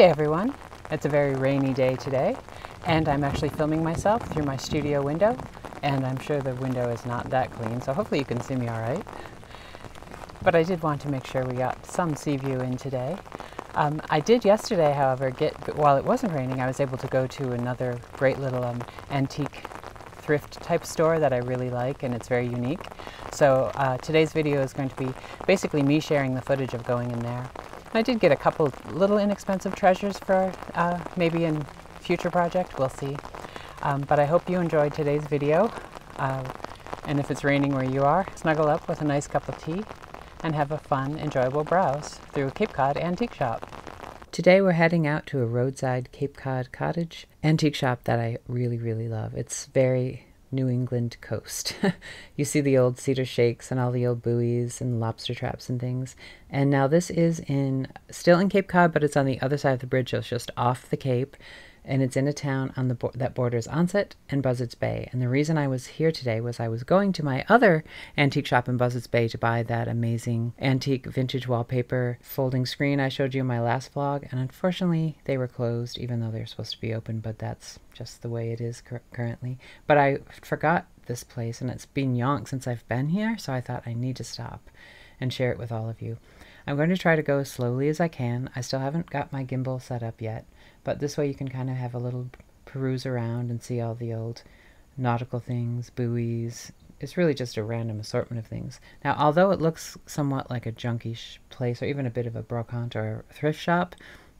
day, everyone. It's a very rainy day today, and I'm actually filming myself through my studio window, and I'm sure the window is not that clean, so hopefully you can see me all right. But I did want to make sure we got some sea view in today. Um, I did yesterday, however, get while it wasn't raining, I was able to go to another great little um, antique thrift type store that I really like, and it's very unique. So uh, today's video is going to be basically me sharing the footage of going in there. I did get a couple little inexpensive treasures for uh, maybe in future project, we'll see. Um, but I hope you enjoyed today's video. Uh, and if it's raining where you are, snuggle up with a nice cup of tea and have a fun, enjoyable browse through Cape Cod Antique Shop. Today we're heading out to a roadside Cape Cod cottage antique shop that I really, really love. It's very New England coast. you see the old cedar shakes and all the old buoys and lobster traps and things. And now this is in still in Cape Cod, but it's on the other side of the bridge. so It's just off the Cape and it's in a town on the bo- that borders Onset and Buzzards Bay. And the reason I was here today was I was going to my other antique shop in Buzzards Bay to buy that amazing antique vintage wallpaper folding screen I showed you in my last vlog, and unfortunately they were closed, even though they're supposed to be open. But that's just the way it is cur- currently. But I forgot this place, and it's been yonk since I've been here, so I thought I need to stop and share it with all of you. I'm going to try to go as slowly as I can. I still haven't got my gimbal set up yet. But this way you can kind of have a little peruse around and see all the old nautical things, buoys. It's really just a random assortment of things. Now, although it looks somewhat like a junkish place or even a bit of a brocante or thrift shop,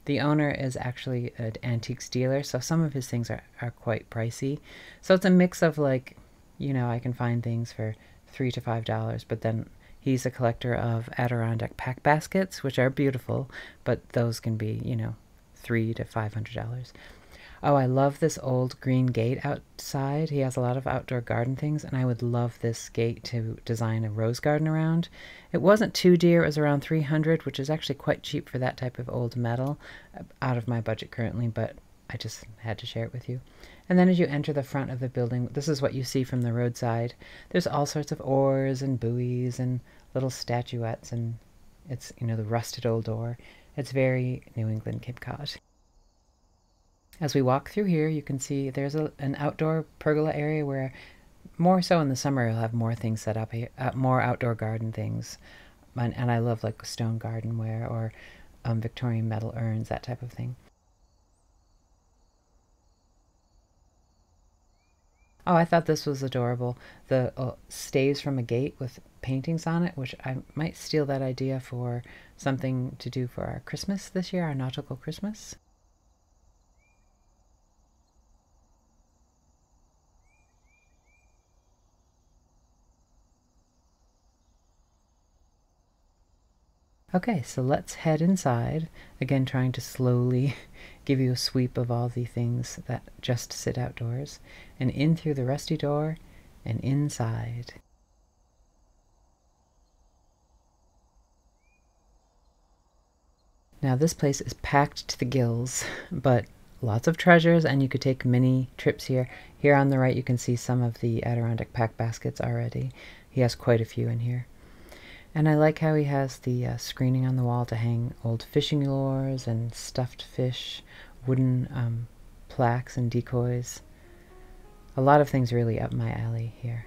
the owner is actually an antiques dealer, so some of his things are, are quite pricey. So it's a mix of like, you know, I can find things for three to five dollars, but then he's a collector of Adirondack pack baskets, which are beautiful, but those can be, you know, three to five hundred dollars. Oh, I love this old green gate outside. He has a lot of outdoor garden things, and I would love this gate to design a rose garden around. It wasn't too dear; it was around three hundred, which is actually quite cheap for that type of old metal, uh, out of my budget currently. But I just had to share it with you. And then as you enter the front of the building, this is what you see from the roadside. There's all sorts of oars and buoys and little statuettes, and it's you know the rusted old door. It's very New England Cape Cod. As we walk through here, you can see there's a, an outdoor pergola area where, more so in the summer, you'll have more things set up here, uh, more outdoor garden things. And, and, I love like stone gardenware or um, Victorian metal urns, that type of thing. Oh, I thought this was adorable. The uh, stays from a gate with paintings on it, which I might steal that idea for something to do for our Christmas this year, our nautical Christmas. Okay, so let's head inside. Again, trying to slowly give you a sweep of all the things that just sit outdoors. And in through the rusty door and inside. Now this place is packed to the gills, but lots of treasures and you could take many trips here. Here on the right you can see some of the Adirondack pack baskets already. He has quite a few in here. And I like how he has the uh, screening on the wall to hang old fishing lures and stuffed fish, wooden um, plaques and decoys. A lot of things really up my alley here.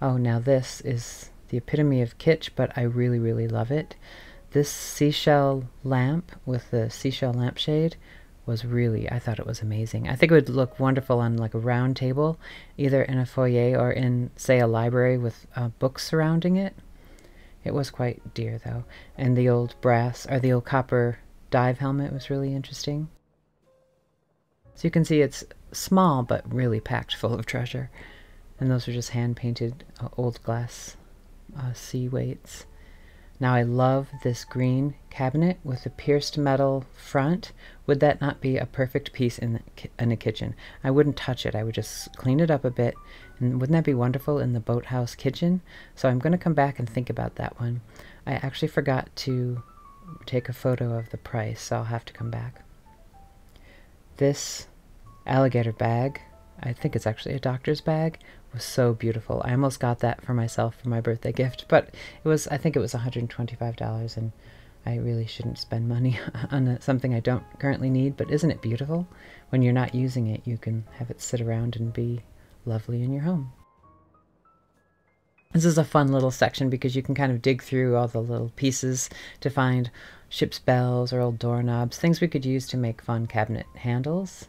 Oh, now this is the epitome of kitsch, but I really, really love it. This seashell lamp with the seashell lampshade was really, I thought it was amazing. I think it would look wonderful on like a round table, either in a foyer or in, say, a library with uh, books surrounding it. It was quite dear, though. And the old brass, or the old copper dive helmet was really interesting. So you can see it's small, but really packed full of treasure. And those are just hand painted uh, old glass uh, sea weights. Now I love this green cabinet with the pierced metal front. Would that not be a perfect piece in, the, in a kitchen? I wouldn't touch it. I would just clean it up a bit. And wouldn't that be wonderful in the boathouse kitchen? So I'm going to come back and think about that one. I actually forgot to take a photo of the price, so I'll have to come back. This alligator bag I think it's actually a doctor's bag was so beautiful. I almost got that for myself for my birthday gift, but it was I think it was $125 and I really shouldn't spend money on something I don't currently need, but isn't it beautiful? When you're not using it, you can have it sit around and be lovely in your home. This is a fun little section because you can kind of dig through all the little pieces to find ship's bells or old doorknobs, things we could use to make fun cabinet handles.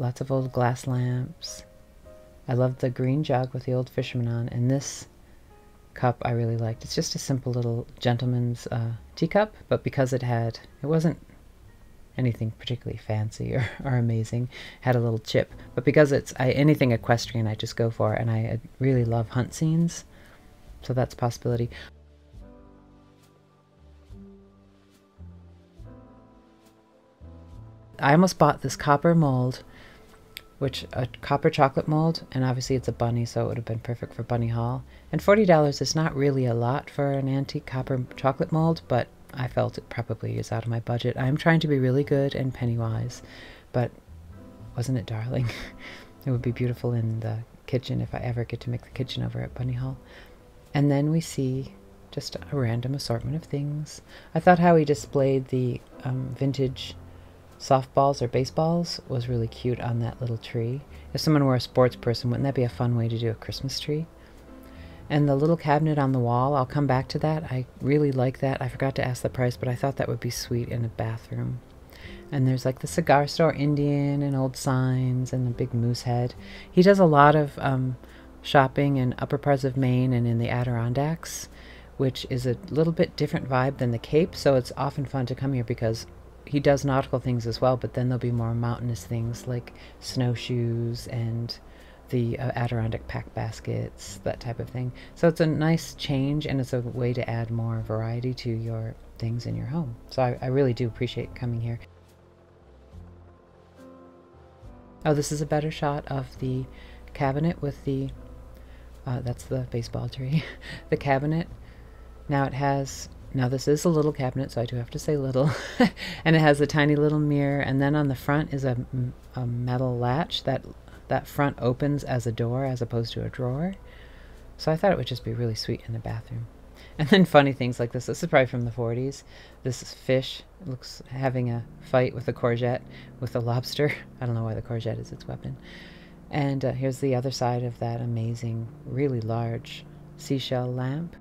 Lots of old glass lamps. I love the green jug with the old fisherman on, and this cup I really liked. It's just a simple little gentleman's uh, teacup, but because it had, it wasn't anything particularly fancy or, or amazing, had a little chip. But because it's I, anything equestrian, I just go for, and I really love hunt scenes, so that's a possibility. I almost bought this copper mold which a copper chocolate mold, and obviously it's a bunny, so it would have been perfect for Bunny Hall. And $40 is not really a lot for an antique copper chocolate mold, but I felt it probably is out of my budget. I'm trying to be really good and penny wise, but wasn't it darling? it would be beautiful in the kitchen if I ever get to make the kitchen over at Bunny Hall. And then we see just a random assortment of things. I thought how he displayed the um, vintage softballs or baseballs was really cute on that little tree. If someone were a sports person, wouldn't that be a fun way to do a Christmas tree? And the little cabinet on the wall, I'll come back to that. I really like that. I forgot to ask the price, but I thought that would be sweet in a bathroom. And there's like the cigar store Indian and old signs and the big moose head. He does a lot of um, shopping in upper parts of Maine and in the Adirondacks, which is a little bit different vibe than the Cape. So it's often fun to come here because he does nautical things as well, but then there'll be more mountainous things like snowshoes and the uh, Adirondack pack baskets, that type of thing. So it's a nice change and it's a way to add more variety to your things in your home. So I, I really do appreciate coming here. Oh, this is a better shot of the cabinet with the, uh, that's the baseball tree, the cabinet. Now it has now this is a little cabinet, so I do have to say little. and it has a tiny little mirror, and then on the front is a, a metal latch that that front opens as a door as opposed to a drawer. So I thought it would just be really sweet in the bathroom. And then funny things like this. This is probably from the 40s. This is fish. Looks having a fight with a courgette with a lobster. I don't know why the courgette is its weapon. And uh, here's the other side of that amazing, really large seashell lamp.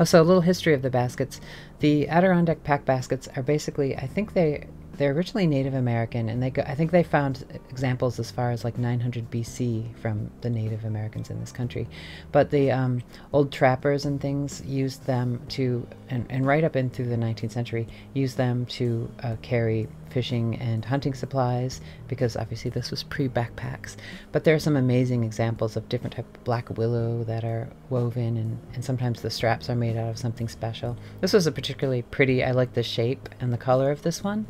Oh, so a little history of the baskets. The Adirondack pack baskets are basically, I think they they're originally Native American, and they go, I think they found examples as far as like 900 BC from the Native Americans in this country. But the um, old trappers and things used them to, and, and right up in through the 19th century, used them to uh, carry fishing and hunting supplies because obviously this was pre-backpacks. But there are some amazing examples of different type of black willow that are woven, and, and sometimes the straps are made out of something special. This was a particularly pretty. I like the shape and the color of this one.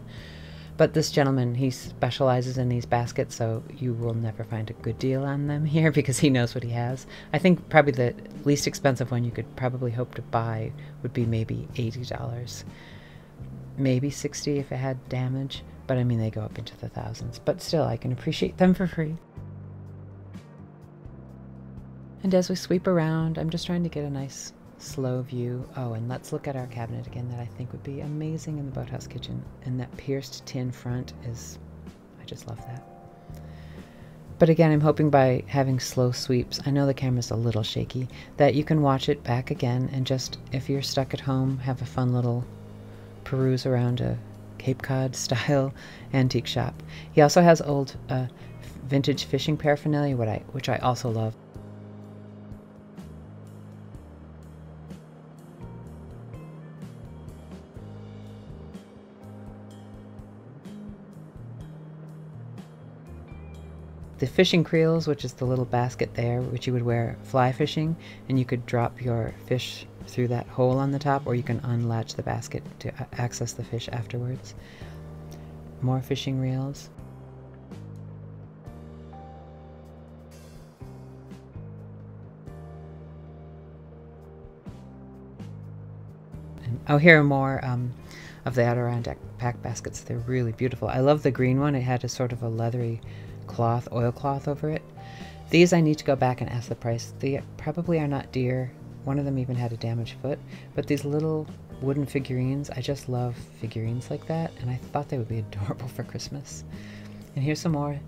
But this gentleman, he specializes in these baskets, so you will never find a good deal on them here because he knows what he has. I think probably the least expensive one you could probably hope to buy would be maybe $80. Maybe 60 if it had damage, but I mean they go up into the thousands. But still, I can appreciate them for free. And as we sweep around, I'm just trying to get a nice slow view. Oh, and let's look at our cabinet again that I think would be amazing in the boathouse kitchen. And that pierced tin front is, I just love that. But again, I'm hoping by having slow sweeps, I know the camera's a little shaky, that you can watch it back again and just, if you're stuck at home, have a fun little peruse around a Cape Cod style antique shop. He also has old uh, vintage fishing paraphernalia, what I, which I also love. the fishing creels, which is the little basket there, which you would wear fly fishing, and you could drop your fish through that hole on the top, or you can unlatch the basket to access the fish afterwards. More fishing reels. Oh, here are more um, of the Adirondack pack baskets. They're really beautiful. I love the green one. It had a sort of a leathery cloth, oilcloth over it. These I need to go back and ask the price. They probably are not dear. One of them even had a damaged foot. But these little wooden figurines, I just love figurines like that, and I thought they would be adorable for Christmas. And here's some more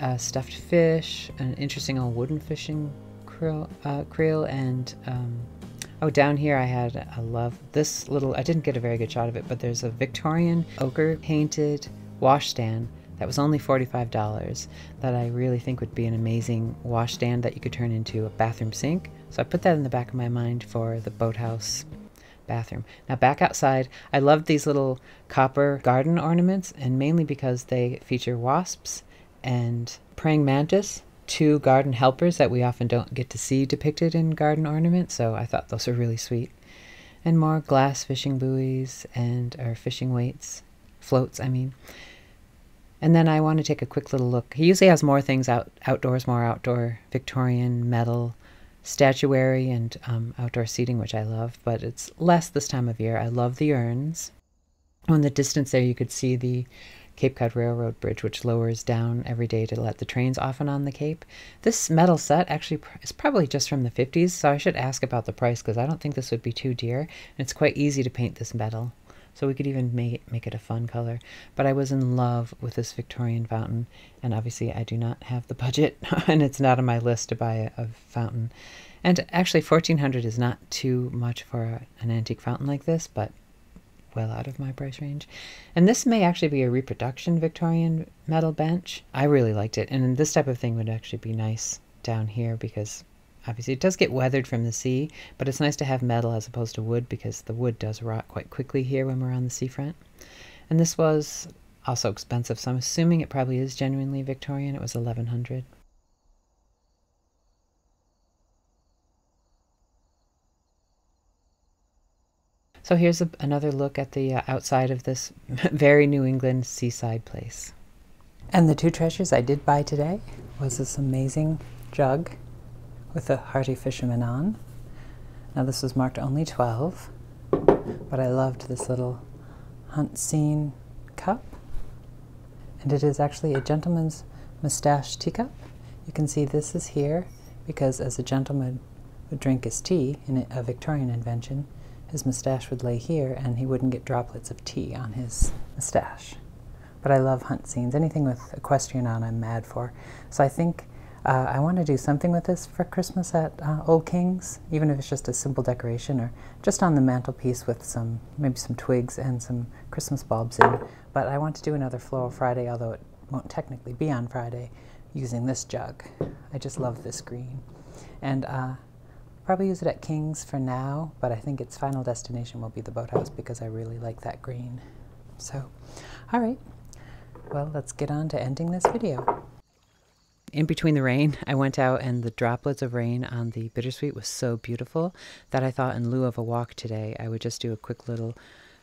uh, stuffed fish, an interesting old wooden fishing creel, uh, creel and um, oh, down here I had I love this little. I didn't get a very good shot of it, but there's a Victorian ochre painted washstand that was only $45 that I really think would be an amazing washstand that you could turn into a bathroom sink. So I put that in the back of my mind for the boathouse bathroom. Now back outside, I loved these little copper garden ornaments and mainly because they feature wasps and praying mantis, two garden helpers that we often don't get to see depicted in garden ornaments, so I thought those were really sweet. And more glass fishing buoys and our fishing weights, floats, I mean. And then I want to take a quick little look. He usually has more things out outdoors, more outdoor Victorian metal statuary and um, outdoor seating, which I love, but it's less this time of year. I love the urns. On the distance there, you could see the Cape Cod Railroad Bridge, which lowers down every day to let the trains off and on the Cape. This metal set actually is probably just from the 50s, so I should ask about the price because I don't think this would be too dear. And it's quite easy to paint this metal. So we could even make it, make it a fun color. But I was in love with this Victorian fountain, and obviously I do not have the budget, and it's not on my list to buy a, a fountain. And actually, 1400 is not too much for a, an antique fountain like this, but well out of my price range. And this may actually be a reproduction Victorian metal bench. I really liked it, and this type of thing would actually be nice down here because Obviously, it does get weathered from the sea, but it's nice to have metal as opposed to wood because the wood does rot quite quickly here when we're on the seafront. And this was also expensive, so I'm assuming it probably is genuinely Victorian. It was 1100 So here's a, another look at the uh, outside of this very New England seaside place. And the two treasures I did buy today was this amazing jug with a hearty fisherman on. Now this was marked only 12, but I loved this little hunt scene cup. And it is actually a gentleman's mustache teacup. You can see this is here because as a gentleman would drink his tea, in a Victorian invention, his mustache would lay here and he wouldn't get droplets of tea on his mustache. But I love hunt scenes. Anything with equestrian on I'm mad for. So I think uh, I want to do something with this for Christmas at uh, Old Kings, even if it's just a simple decoration or just on the mantelpiece with some, maybe some twigs and some Christmas bulbs in. But I want to do another Floral Friday, although it won't technically be on Friday, using this jug. I just love this green. And uh, probably use it at King's for now, but I think its final destination will be the boathouse because I really like that green. So, all right. Well, let's get on to ending this video in between the rain, I went out and the droplets of rain on the bittersweet was so beautiful that I thought in lieu of a walk today, I would just do a quick little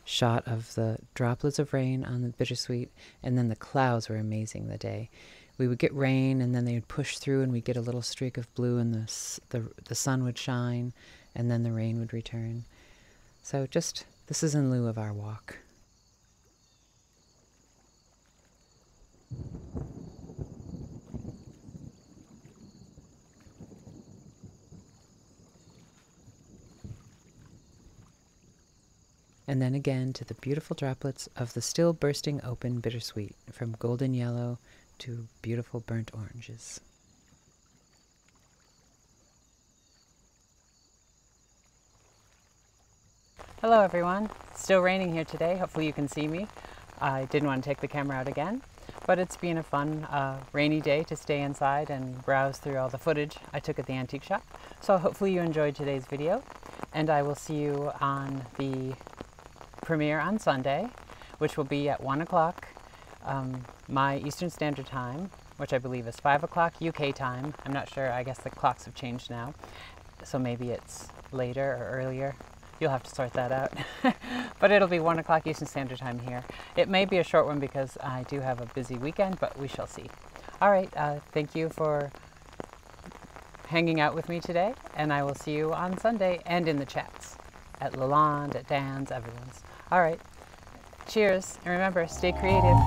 shot of the droplets of rain on the bittersweet, and then the clouds were amazing the day. We would get rain, and then they would push through, and we'd get a little streak of blue, and the the the sun would shine, and then the rain would return. So just this is in lieu of our walk. And then again to the beautiful droplets of the still bursting open bittersweet, from golden yellow to beautiful burnt oranges. Hello everyone. It's still raining here today. Hopefully you can see me. I didn't want to take the camera out again, but it's been a fun uh, rainy day to stay inside and browse through all the footage I took at the antique shop. So hopefully you enjoyed today's video, and I will see you on the premiere on Sunday, which will be at 1 o'clock um, my Eastern Standard Time, which I believe is 5 o'clock UK time. I'm not sure, I guess the clocks have changed now, so maybe it's later or earlier. You'll have to sort that out. but it'll be 1 o'clock Eastern Standard Time here. It may be a short one because I do have a busy weekend, but we shall see. All right, uh, thank you for hanging out with me today, and I will see you on Sunday and in the chats at Lalonde, at Dan's, everyone's. All right. Cheers, and remember, stay creative.